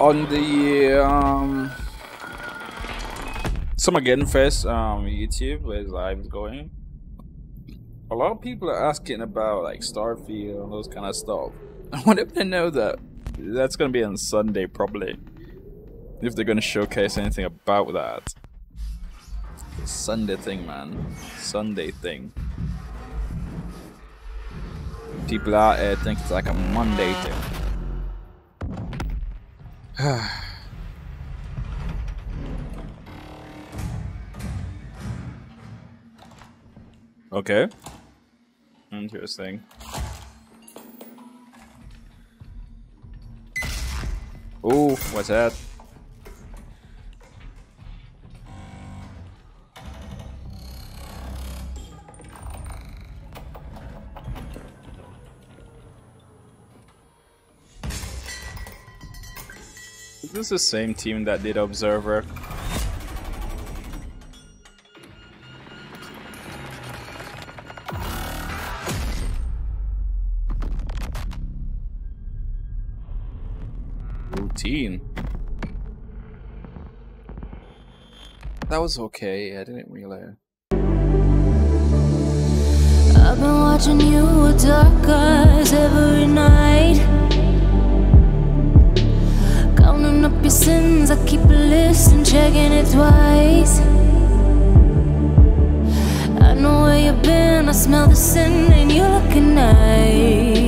on the um, Summer Game Fest um, YouTube where live going. A lot of people are asking about like Starfield and those kind of stuff. I want them to know that that's gonna be on Sunday probably. If they're gonna showcase anything about that. Sunday thing, man. Sunday thing. People out there think it's like a Monday thing. okay. Interesting. Oh, what's that? Is this the same team that did Observer? Routine. That was okay, I didn't realize. I've been watching you with dark eyes every night. Your sins, I keep a list and checking it twice. I know where you've been, I smell the sin, and you're looking nice.